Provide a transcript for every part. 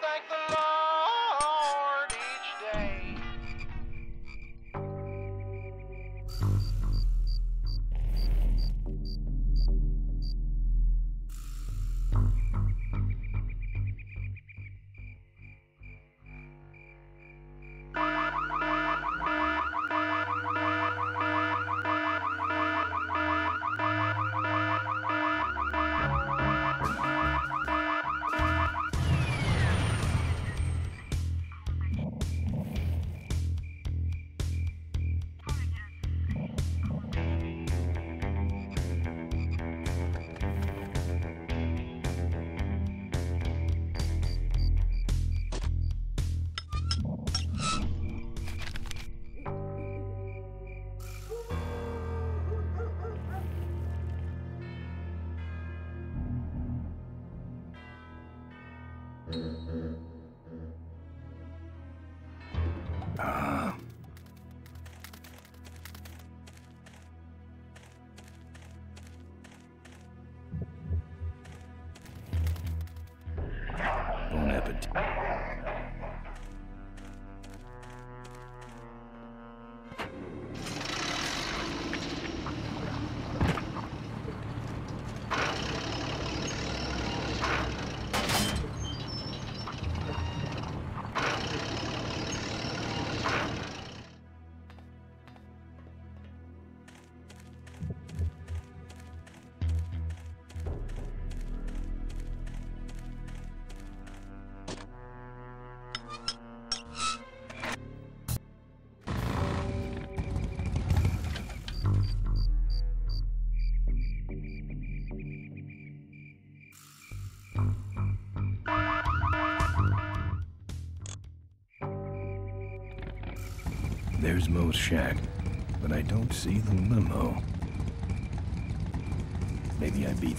thank the Lord There's Mo's shack, but I don't see the limo. Maybe I beat.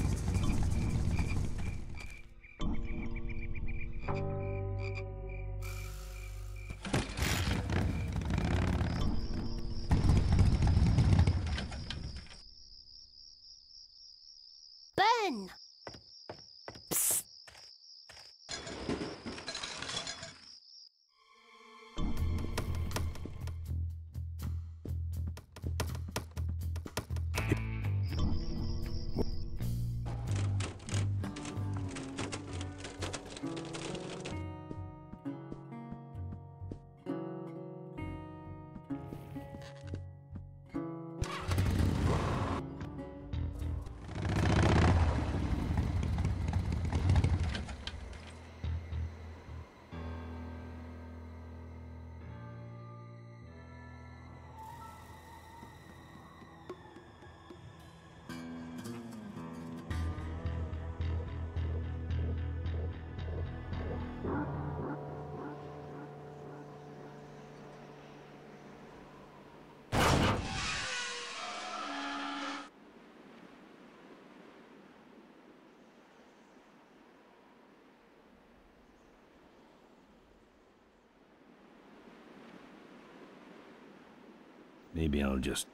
Maybe I'll just.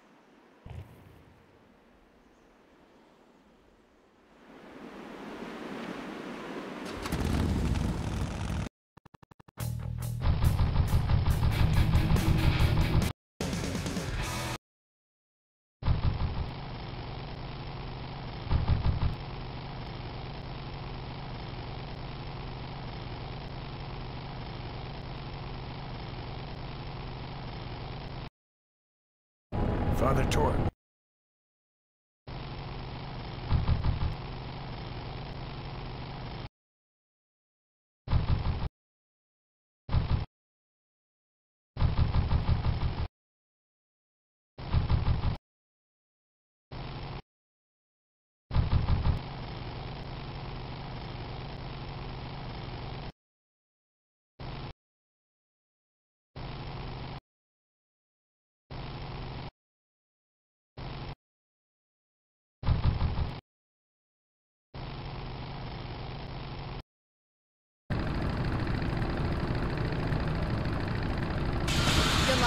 Father Torque.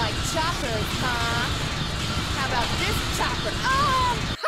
Like choppers, huh? How about this chopper? Oh!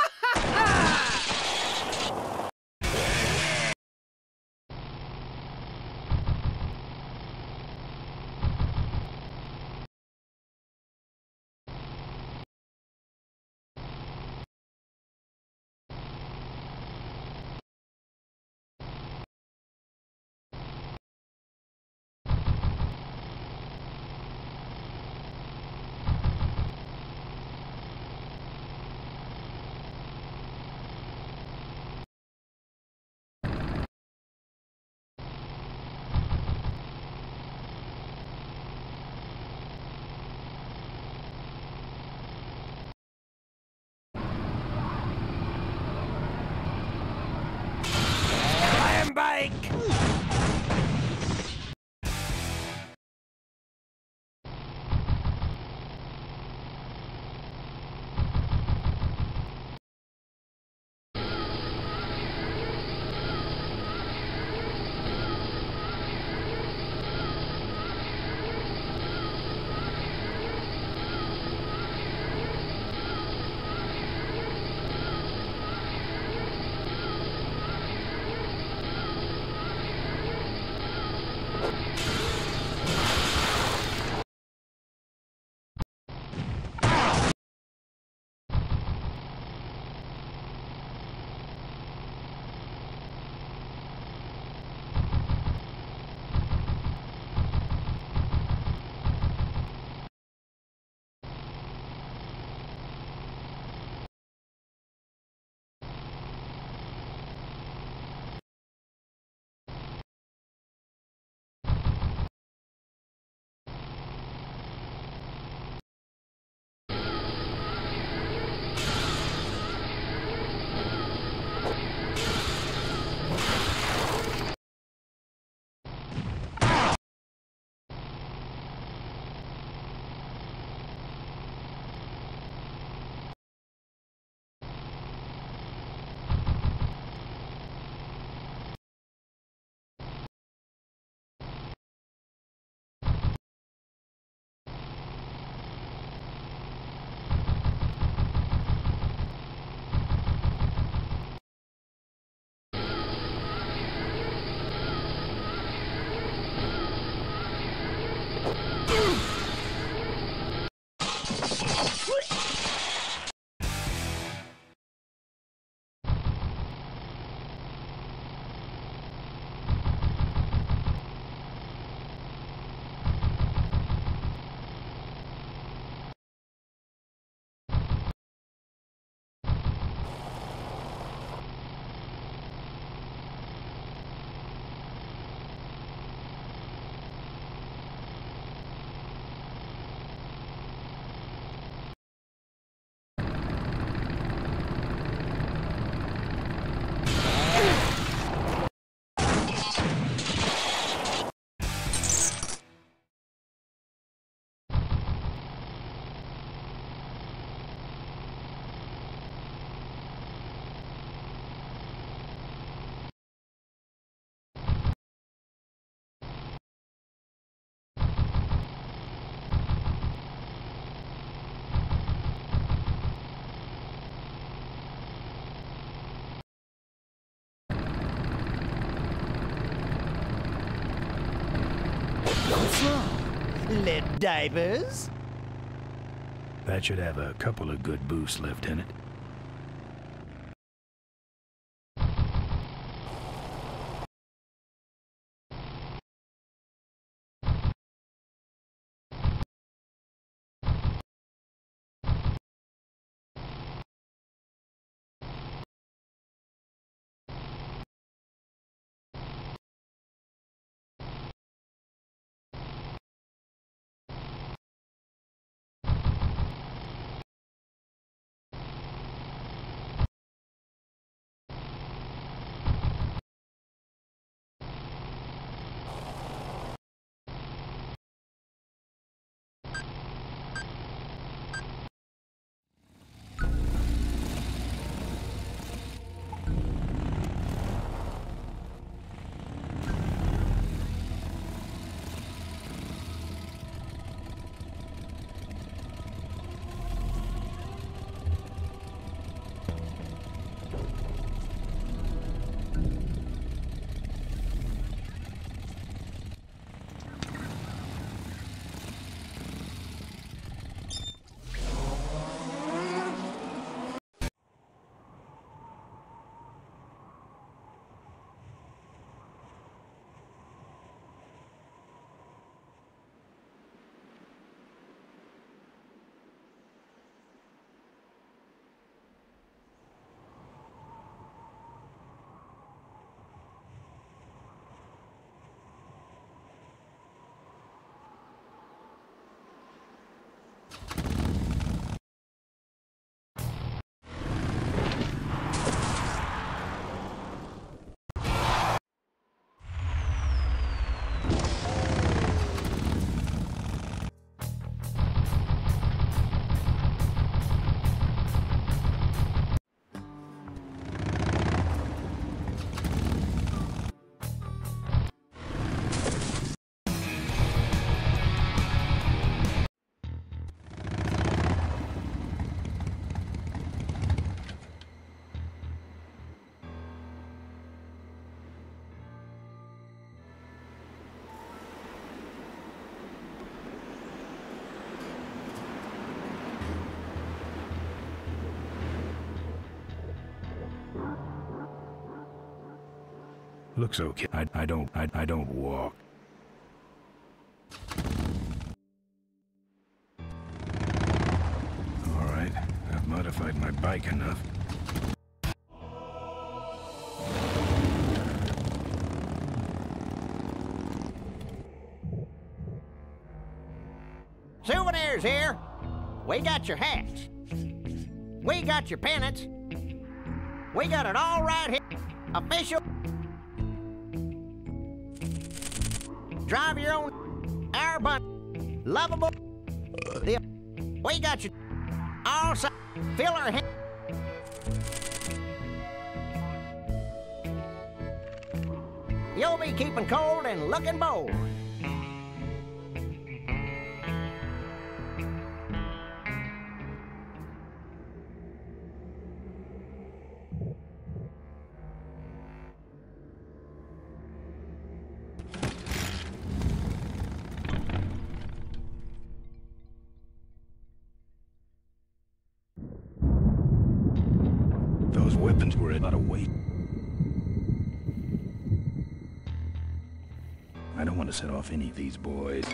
Wrong? Lead divers? That should have a couple of good boosts left Looks okay. I, I don't I, I don't walk. All right, I've modified my bike enough. Souvenirs here. We got your hats. We got your pennants. We got it all right here. Official. Drive your own air bun. Lovable. We got you all. Fill our head. You'll be keeping cold and looking bold. Off any of these boys.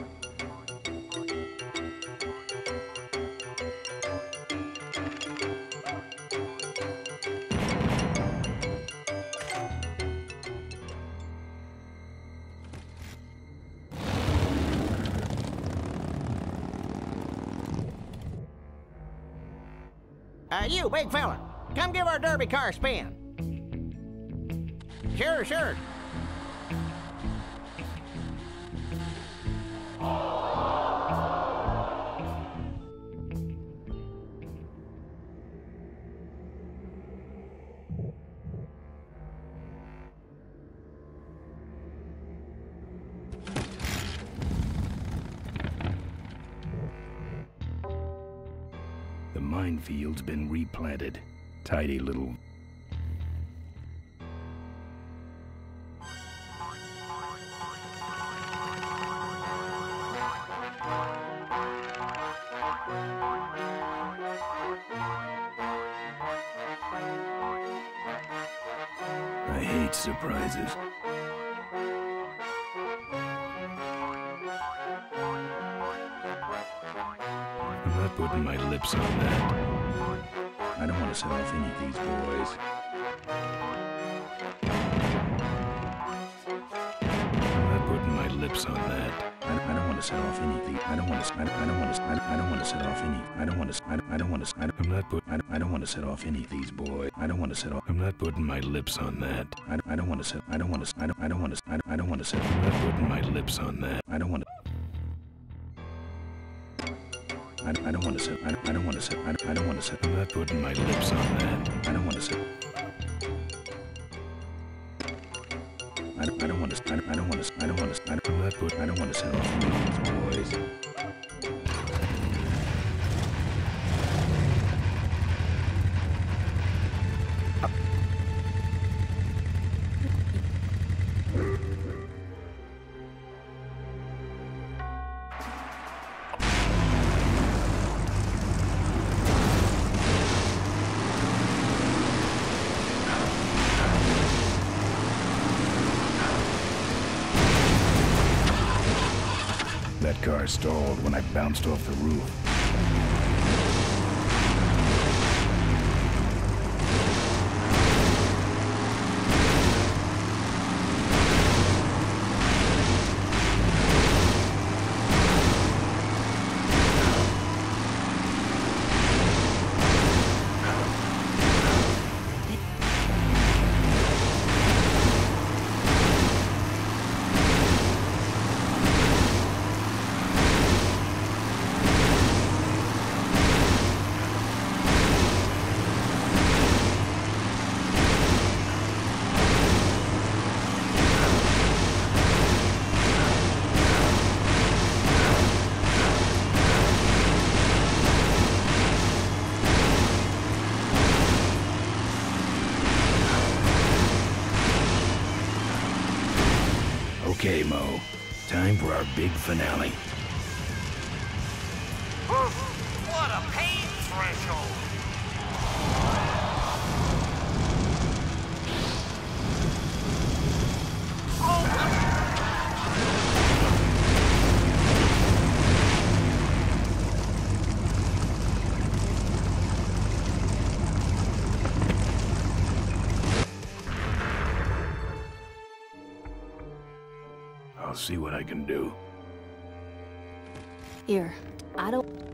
Uh, you, big fella, come give our derby car a spin. Sure, sure. Minefield's been replanted. Tidy little boys. I'm not putting my lips on that. I, I don't want to set off any. I don't want to. I, I don't want to. I, I don't want to set off any. I don't want to. I, I don't want to. I, I'm not put. I, I don't want to set off any of these boys. I don't want to set off. I'm not putting my lips on that. I, I don't want to set. I don't want to. I don't. I don't want to. I I don't want to set. I'm not putting my lips on that. I don't want to. I, don't want to set. I, don't want to set. I, don't want to set. I'm not putting my lips on that. I don't want to set. I don't, want to. I don't, I don't want to. I don't want to. I don't, I'm not put. I don't want to these boys. Stalled when I bounced off the roof. Okay, Mo. Time for our big finale. What a pain threshold! Can do. Here, I don't.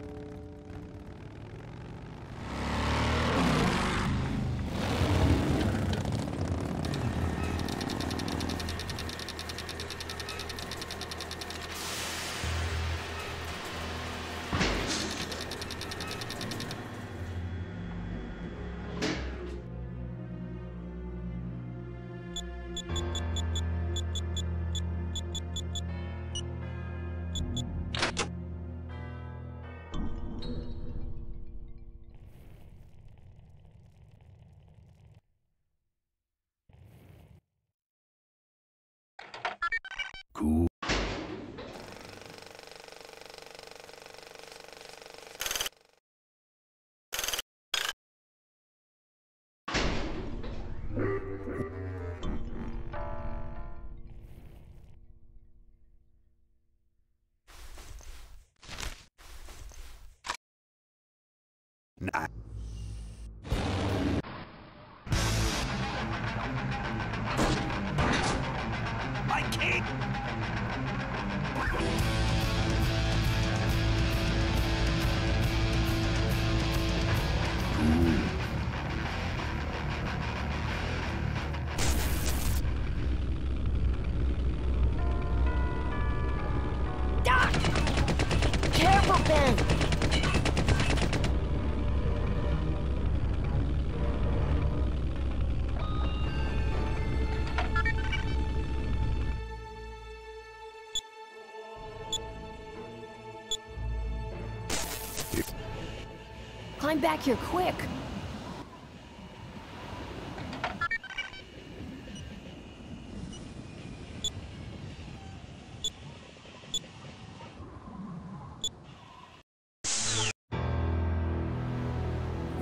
Back here quick!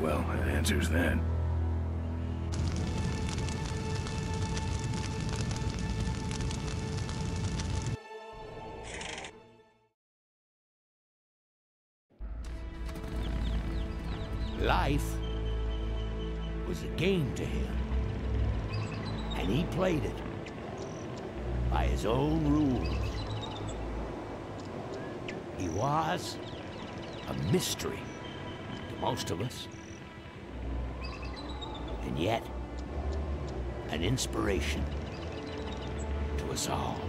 Well, that answers that. Played it by his own rules. He was a mystery to most of us, and yet an inspiration to us all.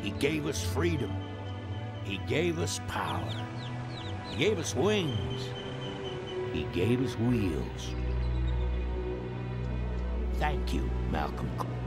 He gave us freedom. He gave us power. He gave us wings. He gave us wheels. Thank you, Malcolm.